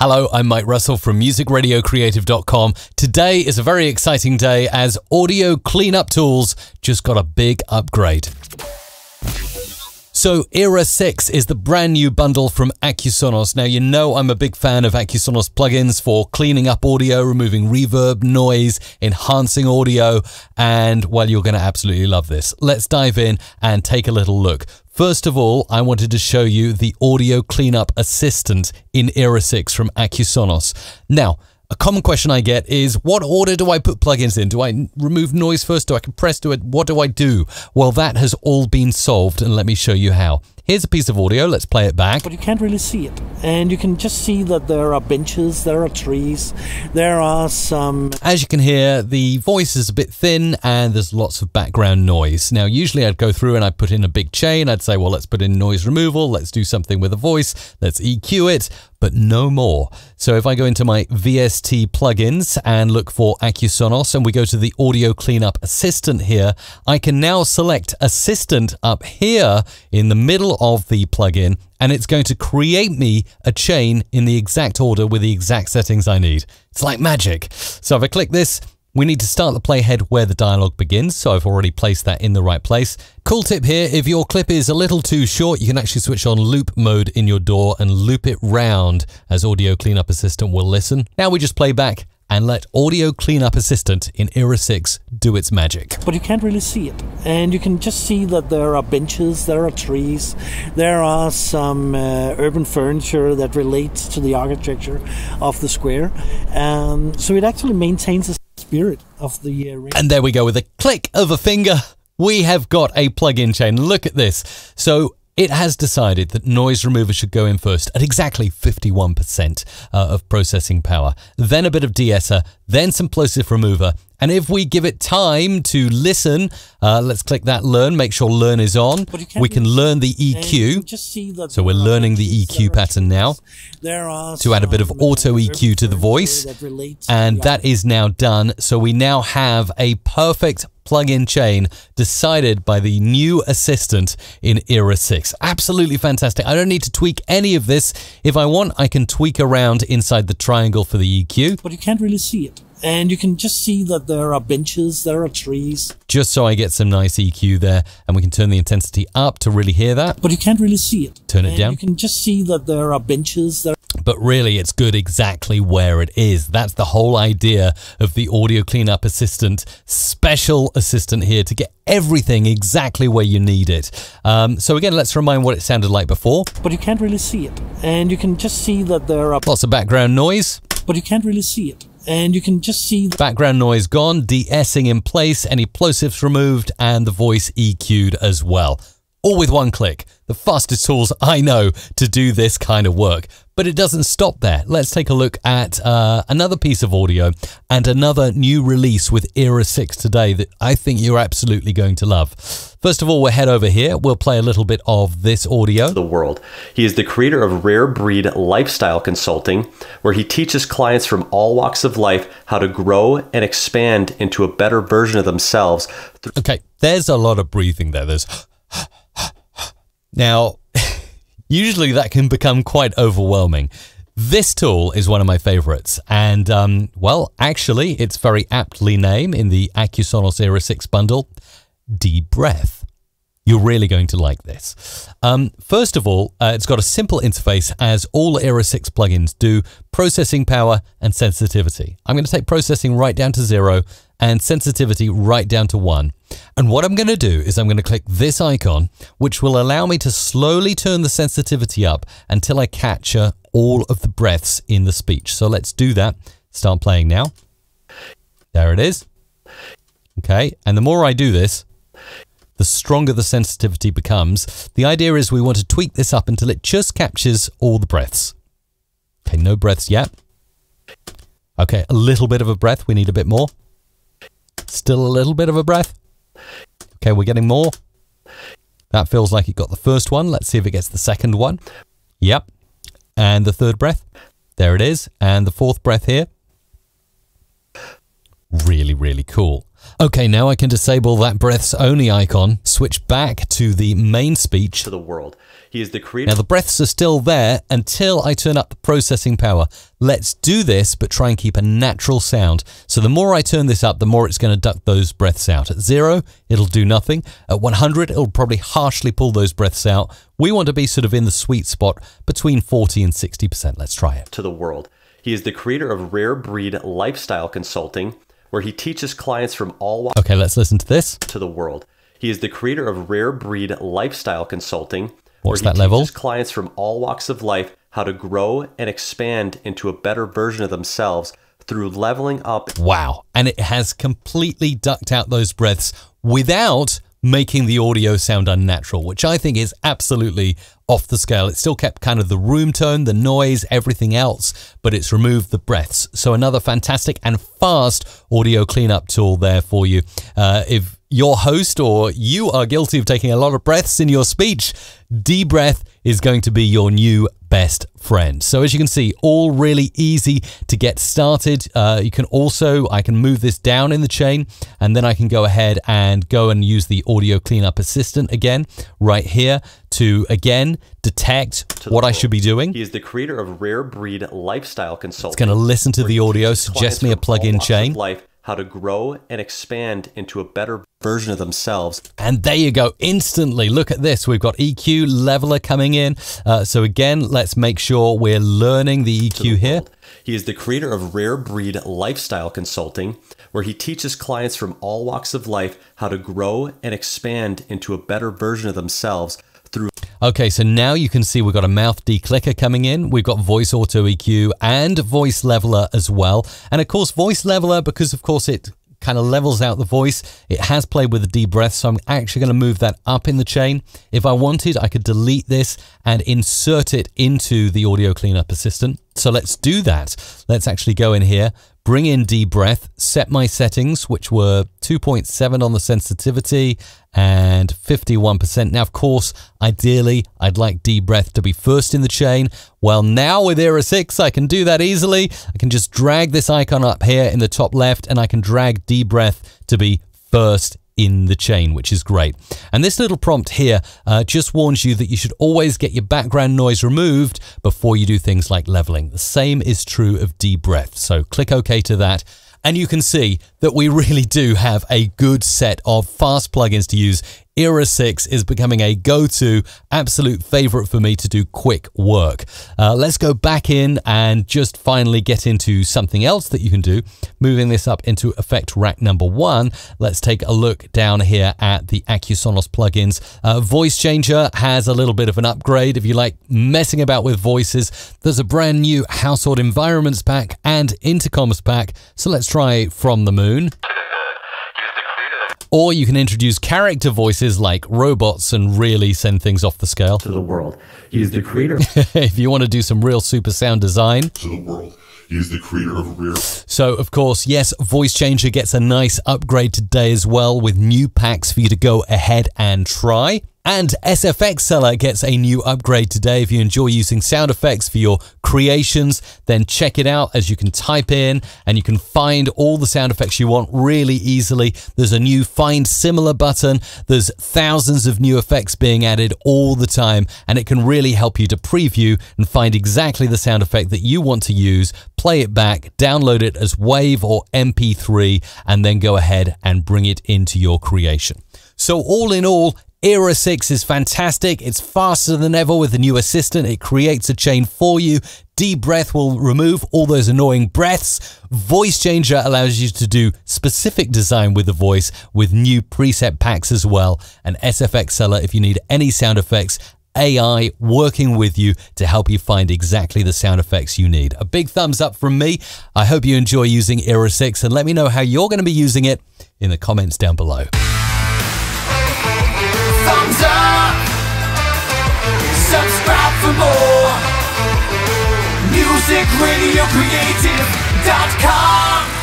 Hello, I'm Mike Russell from musicradiocreative.com. Today is a very exciting day as Audio Cleanup Tools just got a big upgrade. So, Era 6 is the brand new bundle from Accusonus. Now, you know I'm a big fan of Accusonus plugins for cleaning up audio, removing reverb, noise, enhancing audio, and well, you're going to absolutely love this. Let's dive in and take a little look. First of all, I wanted to show you the Audio Cleanup Assistant in Era 6 from Accusonus. Now, a common question I get is what order do I put plugins in? Do I remove noise first? Do I compress? Do it? What do I do? Well, that has all been solved, and let me show you how. Here's a piece of audio. Let's play it back. But you can't really see it. And you can just see that there are benches, there are trees, there are some. As you can hear, the voice is a bit thin and there's lots of background noise. Now, usually I'd go through and I'd put in a big chain. I'd say, well, let's put in noise removal. Let's do something with a voice. Let's EQ it but no more. So if I go into my VST plugins and look for Accusonus and we go to the audio cleanup assistant here, I can now select assistant up here in the middle of the plugin and it's going to create me a chain in the exact order with the exact settings I need. It's like magic. So if I click this, we need to start the playhead where the dialogue begins, so I've already placed that in the right place. Cool tip here, if your clip is a little too short, you can actually switch on loop mode in your DAW and loop it round as Audio Cleanup Assistant will listen. Now we just play back and let Audio Cleanup Assistant in Era 6 do its magic. But you can't really see it. And you can just see that there are benches, there are trees, there are some uh, urban furniture that relates to the architecture of the square. Um, so it actually maintains the spirit of the. Uh, and there we go with a click of a finger. We have got a plug-in chain. Look at this. So it has decided that noise remover should go in first at exactly 51% uh, of processing power, then a bit of de-esser, then some plosive remover. And if we give it time to listen, uh, let's click that learn, make sure learn is on. We can learn the EQ. So we're learning the EQ pattern now to add a bit of auto EQ to the voice. And that is now done. So we now have a perfect plug-in chain decided by the new assistant in Era 6. Absolutely fantastic. I don't need to tweak any of this. If I want, I can tweak around inside the triangle for the EQ. But you can't really see it and you can just see that there are benches, there are trees. Just so I get some nice EQ there, and we can turn the intensity up to really hear that. But you can't really see it. Turn it and down. You can just see that there are benches. There but really, it's good exactly where it is. That's the whole idea of the Audio Cleanup Assistant, special assistant here to get everything exactly where you need it. Um, so again, let's remind what it sounded like before. But you can't really see it. And you can just see that there are... Lots of background noise. But you can't really see it and you can just see background noise gone, de-essing in place, any plosives removed, and the voice EQ'd as well. All with one click. The fastest tools I know to do this kind of work. But it doesn't stop there. Let's take a look at uh, another piece of audio and another new release with Era 6 today that I think you're absolutely going to love. First of all, we'll head over here. We'll play a little bit of this audio. The world. He is the creator of Rare Breed Lifestyle Consulting, where he teaches clients from all walks of life how to grow and expand into a better version of themselves. Okay, there's a lot of breathing there. There's now usually that can become quite overwhelming. This tool is one of my favorites, and um, well, actually, it's very aptly named in the Accusonus Era 6 bundle DeBreath. You're really going to like this. Um, first of all, uh, it's got a simple interface as all Era 6 plugins do, processing power and sensitivity. I'm going to take processing right down to zero and sensitivity right down to one. And what I'm going to do is I'm going to click this icon, which will allow me to slowly turn the sensitivity up until I capture all of the breaths in the speech. So let's do that. Start playing now. There it is. Okay, and the more I do this, the stronger the sensitivity becomes. The idea is we want to tweak this up until it just captures all the breaths. Okay, no breaths yet. Okay, a little bit of a breath. We need a bit more. Still a little bit of a breath. Okay, we're getting more. That feels like it got the first one. Let's see if it gets the second one. Yep. And the third breath. There it is. And the fourth breath here. Really, really cool. Okay, now I can disable that breaths only icon, switch back to the main speech. To the world. He is the creator. Now the breaths are still there until I turn up the processing power. Let's do this, but try and keep a natural sound. So the more I turn this up, the more it's going to duck those breaths out. At zero, it'll do nothing. At 100, it'll probably harshly pull those breaths out. We want to be sort of in the sweet spot between 40 and 60%. Let's try it. To the world. He is the creator of Rare Breed Lifestyle Consulting, where he teaches clients from all walks Okay, let's listen to this. to the world. He is the creator of Rare Breed Lifestyle Consulting, What's where he that level? teaches clients from all walks of life how to grow and expand into a better version of themselves through leveling up Wow. And it has completely ducked out those breaths without making the audio sound unnatural, which I think is absolutely off the scale. It still kept kind of the room tone, the noise, everything else, but it's removed the breaths. So another fantastic and fast audio cleanup tool there for you. Uh, if your host or you are guilty of taking a lot of breaths in your speech, DeBreath is going to be your new best friend. So as you can see, all really easy to get started. Uh, you can also, I can move this down in the chain and then I can go ahead and go and use the audio cleanup assistant again right here to again detect to what I should be doing. He is the creator of Rare Breed Lifestyle Consulting. It's going to listen to the audio, suggest me a plug-in chain. Life how to grow and expand into a better version of themselves. And there you go, instantly. Look at this. We've got EQ leveler coming in. Uh, so again, let's make sure we're learning the EQ here. He is the creator of Rare Breed Lifestyle Consulting, where he teaches clients from all walks of life how to grow and expand into a better version of themselves Okay, so now you can see we've got a mouth declicker coming in. We've got voice auto EQ and voice leveler as well. And of course, voice leveler, because of course it kind of levels out the voice. It has played with a DeBreath, so I'm actually going to move that up in the chain. If I wanted, I could delete this and insert it into the audio cleanup assistant. So let's do that. Let's actually go in here, bring in DeBreath, set my settings, which were 2.7 on the sensitivity and 51%. Now, of course, ideally, I'd like DeBreath to be first in the chain. Well, now with Era 6, I can do that easily. I can just drag this icon up here in the top left and I can drag DeBreath to be first in the chain, which is great. And this little prompt here uh, just warns you that you should always get your background noise removed before you do things like leveling. The same is true of DeBreath. So click OK to that. And you can see that we really do have a good set of fast plugins to use. Era 6 is becoming a go-to absolute favorite for me to do quick work. Uh, let's go back in and just finally get into something else that you can do. Moving this up into effect rack number one, let's take a look down here at the Accusonus plugins. Uh, Voice Changer has a little bit of an upgrade. If you like messing about with voices, there's a brand new Household Environments pack and Intercoms pack. So let's try From the Moon. Or you can introduce character voices like robots and really send things off the scale. to the world. He is the creator if you want to do some real super sound design. to the world. He is the creator of Rare So, of course, yes, Voice Changer gets a nice upgrade today as well with new packs for you to go ahead and try. And SFX Cellar gets a new upgrade today. If you enjoy using sound effects for your creations, then check it out as you can type in and you can find all the sound effects you want really easily. There's a new Find Similar button. There's thousands of new effects being added all the time, and it can really help you to preview and find exactly the sound effect that you want to use, play it back, download it as WAV or MP3, and then go ahead and bring it into your creation. So, all in all, Era 6 is fantastic. It's faster than ever with the new assistant. It creates a chain for you. DeBreath will remove all those annoying breaths. Voice changer allows you to do specific design with the voice with new preset packs as well. And SFX Cellar if you need any sound effects AI working with you to help you find exactly the sound effects you need. A big thumbs up from me. I hope you enjoy using Era 6 and let me know how you're going to be using it in the comments down below. musicradiocreative.com